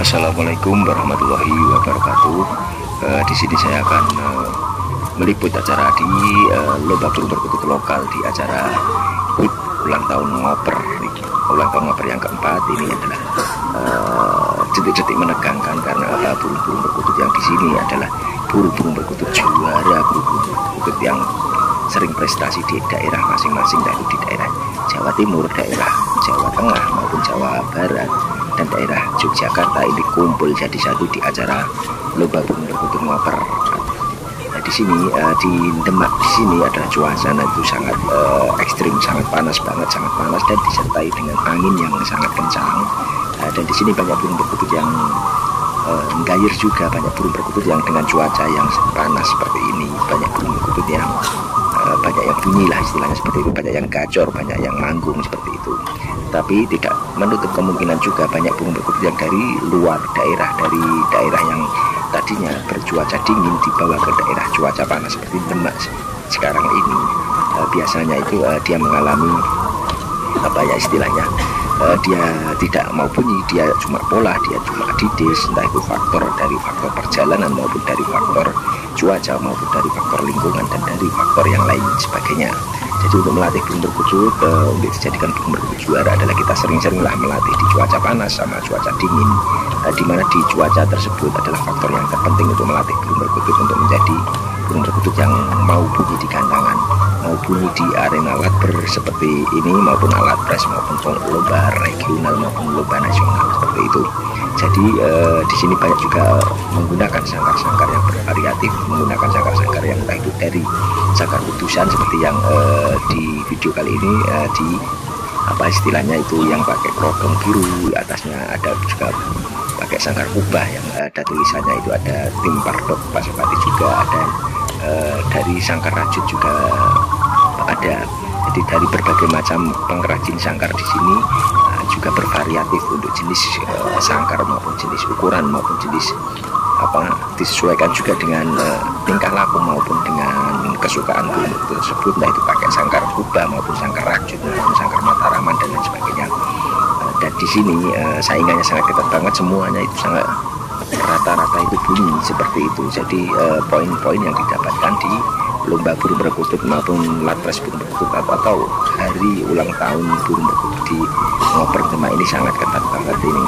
Assalamualaikum warahmatullahi wabarakatuh. Uh, di sini saya akan uh, meliput acara di uh, lomba burung perkutut lokal di acara HUT ulang tahun ngoper. Ulang tahun ngoper yang keempat. Ini adalah detik-detik menegangkan karena uh, burung-burung perkutut yang di sini adalah burung-burung perkutut juara burung-burung perkutut yang sering prestasi di daerah masing-masing yaitu di daerah Jawa Timur, daerah Jawa Tengah maupun Jawa Barat dan daerah Yogyakarta ini kumpul jadi satu di acara lomba burung perkutut ngoper. Nah, di sini uh, di Demak di sini adalah cuaca itu sangat uh, ekstrim, sangat panas banget, sangat panas dan disertai dengan angin yang sangat kencang. Uh, dan di sini banyak burung perkutut yang uh, juga, banyak burung perkutut yang dengan cuaca yang panas seperti ini, banyak burung perkutut yang uh, banyak yang bunyi lah istilahnya seperti itu, banyak yang gacor, banyak yang manggung seperti itu tapi tidak menutup kemungkinan juga banyak burung perkutut yang dari luar daerah dari daerah yang tadinya bercuaca dingin dibawa ke daerah cuaca panas seperti Demak sekarang ini. Uh, biasanya itu uh, dia mengalami apa ya istilahnya uh, dia tidak mau bunyi dia cuma pola dia cuma didis entah itu faktor dari faktor perjalanan maupun dari faktor cuaca maupun dari faktor lingkungan dan dari faktor yang lain sebagainya jadi untuk melatih burung perkutut uh, untuk dijadikan burung perkutut juara adalah kita sering-seringlah melatih di cuaca panas sama cuaca dingin. Uh, di mana di cuaca tersebut adalah faktor yang terpenting untuk melatih burung perkutut untuk menjadi burung perkutut yang mau bunyi di kandangan mau bunyi di arena alat ber seperti ini maupun alat pres maupun lomba regional maupun lomba nasional seperti itu. Jadi uh, di sini banyak juga menggunakan sangkar-sangkar yang bervariatif menggunakan sangkar-sangkar yang itu dari sangkar putusan seperti yang uh, di video kali ini uh, di apa istilahnya itu yang pakai kerodong biru atasnya ada juga pakai sangkar kubah yang ada tulisannya itu ada tim pardok pasopati juga ada uh, dari sangkar rajut juga ada. Jadi dari berbagai macam pengrajin sangkar di sini juga bervariatif untuk jenis uh, sangkar maupun jenis ukuran maupun jenis apa disesuaikan juga dengan uh, tingkah laku maupun dengan kesukaan burung tersebut. Nah itu pakai sangkar kubah maupun sangkar rajut maupun sangkar mataraman dan lain sebagainya. Uh, dan di sini uh, saingannya sangat ketat banget. Semuanya itu sangat rata-rata itu bunyi seperti itu. Jadi poin-poin uh, yang didapatkan di lomba burung perkutut maupun latras burung perkutut atau, atau hari ulang tahun burung perkutut di ngoper Demak ini sangat ketat banget ini.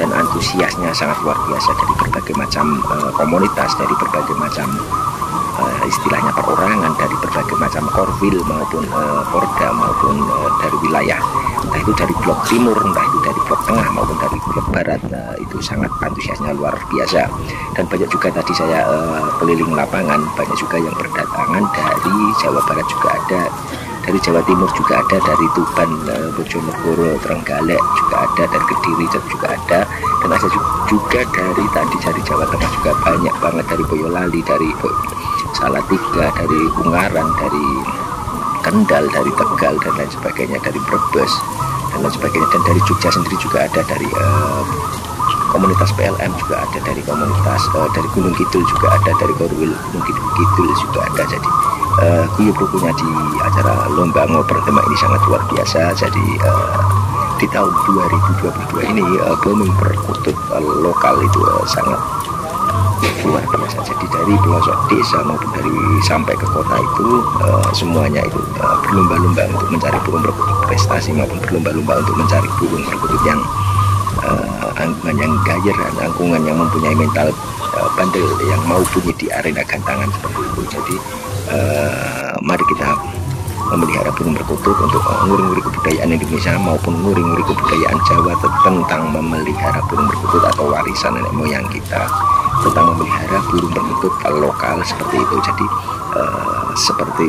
Dan antusiasnya sangat luar biasa dari berbagai macam uh, komunitas dari berbagai macam uh, istilahnya perorangan dari berbagai macam korwil maupun uh, maupun uh, dari wilayah. Entah itu dari blok timur entah itu dari blok tengah maupun dari blok barat uh, itu sangat antusiasnya luar biasa. Dan banyak juga tadi saya uh, keliling lapangan banyak juga yang berdatangan dari Jawa Barat juga ada dari Jawa Timur juga ada dari Tuban uh, Bojonegoro Trenggalek juga ada dari Kediri juga ada dan ada juga dari tadi dari Jawa Tengah juga banyak banget dari Boyolali dari Salatiga dari Ungaran dari Kendal dari Tegal dan lain sebagainya dari Brebes dan lain sebagainya dan dari Jogja sendiri juga ada dari uh, komunitas PLM juga ada dari komunitas uh, dari Gunung Kidul juga ada dari Korwil Gunung Kidul, Kidul juga ada. Jadi uh, kuyup rukunya di acara lomba ngoper Demak ini sangat luar biasa. Jadi uh, di tahun 2022 ini uh, booming perkutut uh, lokal itu uh, sangat luar biasa. Jadi dari pelosok desa maupun dari sampai ke kota itu uh, semuanya itu uh, berlomba-lomba untuk mencari burung perkutut prestasi maupun berlomba-lomba untuk mencari burung perkutut yang uh, angkungan yang gayer dan angkungan yang mempunyai mental uh, bandel yang mau bunyi di arena gantangan seperti itu. Jadi uh, mari kita memelihara burung perkutut untuk nguri-nguri kebudayaan Indonesia maupun nguri-nguri kebudayaan Jawa tentang memelihara burung perkutut atau warisan nenek moyang kita. Tentang memelihara burung perkutut lokal seperti itu. Jadi uh, seperti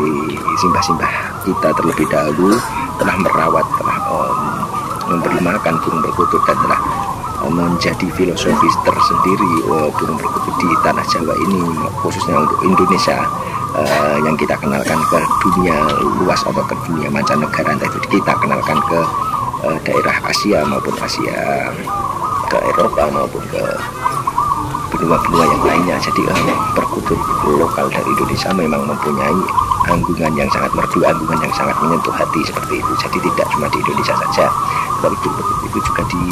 simbah-simbah kita terlebih dahulu telah merawat telah um, memberi makan burung perkutut dan telah menjadi filosofis tersendiri uh, burung perkutut di tanah Jawa ini khususnya untuk Indonesia uh, yang kita kenalkan ke dunia luas atau ke dunia mancanegara entah itu kita kenalkan ke uh, daerah Asia maupun Asia ke Eropa maupun ke benua-benua yang lainnya jadi uh, perkutut lokal dari Indonesia memang mempunyai anggungan yang sangat merdu anggungan yang sangat menyentuh hati seperti itu jadi tidak cuma di Indonesia saja tapi itu juga di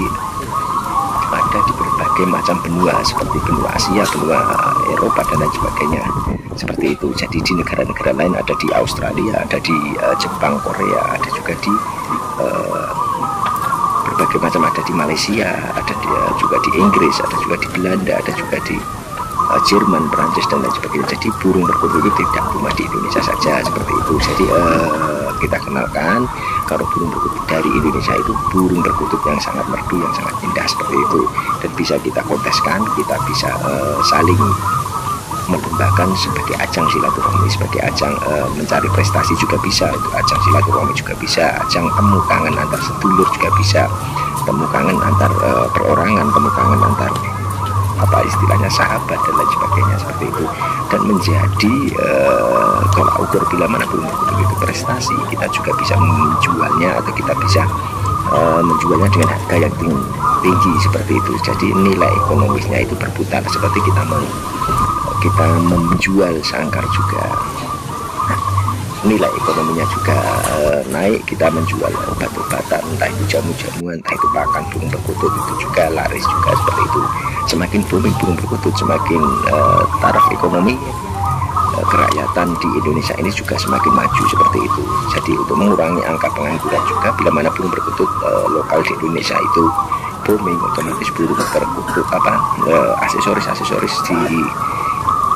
ada di berbagai macam benua seperti benua Asia, benua Eropa dan lain sebagainya. Seperti itu. Jadi di negara-negara lain ada di Australia, ada di uh, Jepang, Korea, ada juga di uh, berbagai macam ada di Malaysia, ada di, juga di Inggris, ada juga di Belanda, ada juga di uh, Jerman, Perancis dan lain sebagainya. Jadi burung perkutut itu tidak cuma di Indonesia saja seperti itu. Jadi uh, kita kenalkan kalau burung perkutut dari Indonesia itu burung perkutut yang sangat merdu, yang sangat indah seperti itu dan bisa kita konteskan, kita bisa uh, saling melombakan sebagai ajang silaturahmi sebagai ajang uh, mencari prestasi juga bisa itu ajang silaturahmi juga bisa ajang temu kangen antar sedulur juga bisa temu kangen antar uh, perorangan temu kangen antar apa istilahnya sahabat dan lain sebagainya seperti itu. Dan menjadi uh, tolak ukur bila mana perkutut itu prestasi kita juga bisa menjualnya atau kita bisa uh, menjualnya dengan harga yang tinggi, tinggi seperti itu. Jadi nilai ekonomisnya itu berputar seperti kita mau kita menjual sangkar juga. Nilai ekonominya juga uh, naik kita menjual obat-obatan entah itu jamu-jamuan entah itu pakan burung perkutut itu juga laris juga seperti itu. Semakin booming burung perkutut semakin uh, taraf ekonomi uh, kerakyatan di Indonesia ini juga semakin maju seperti itu. Jadi untuk mengurangi angka pengangguran juga bila mana burung perkutut lokal di Indonesia itu booming otomatis burung perkutut apa aksesoris-aksesoris di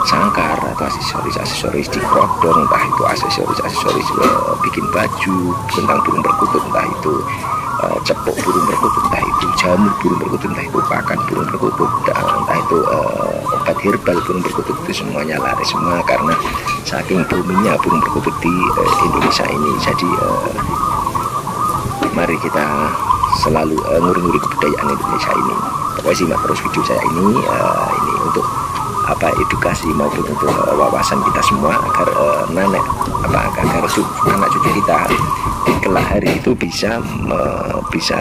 sangkar atau aksesoris-aksesoris di kodong entah itu aksesoris-aksesoris uh, bikin baju tentang burung perkutut entah itu uh, cepuk burung perkutut entah itu jamu burung perkutut entah itu pakan burung perkutut entah itu uh, obat herbal burung perkutut itu semuanya laris semua karena saking boomingnya burung perkutut di uh, Indonesia ini. Jadi uh, mari kita selalu uh, nguri-nguri kebudayaan Indonesia ini. Pokoknya simak terus video saya ini uh, ini untuk apa edukasi maupun untuk uh, wawasan kita semua agar uh, nenek apa agar anak cucu kita di kelak hari itu bisa uh, bisa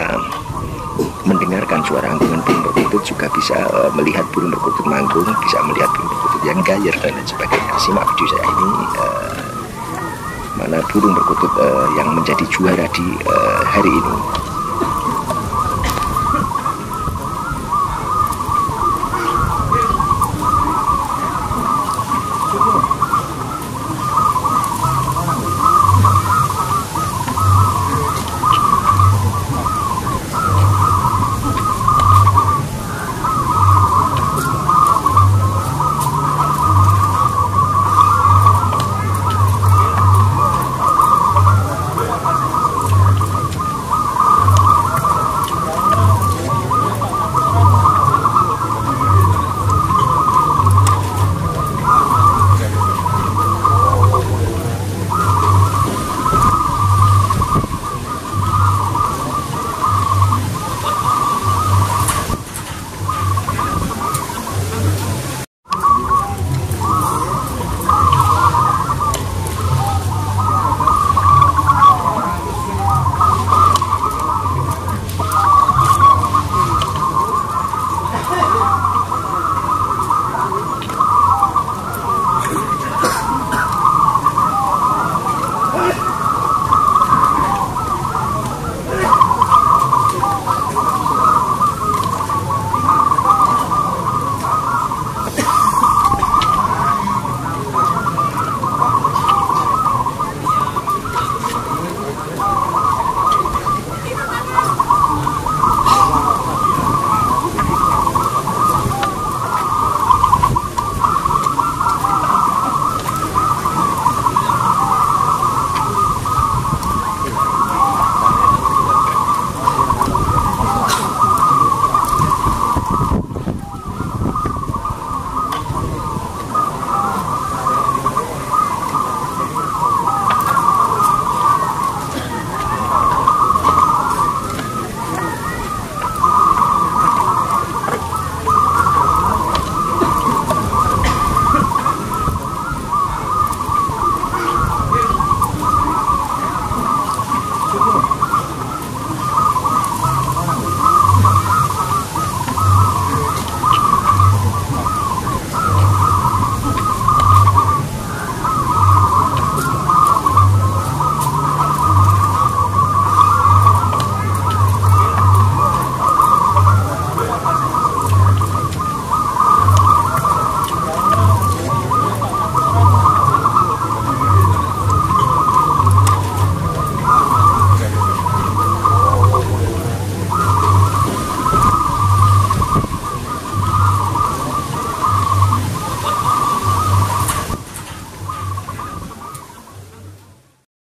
mendengarkan suara anggungan burung perkutut juga bisa uh, melihat burung perkutut manggung bisa melihat burung perkutut yang gayer dan lain sebagainya. Simak video saya ini uh, mana burung perkutut uh, yang menjadi juara di uh, hari ini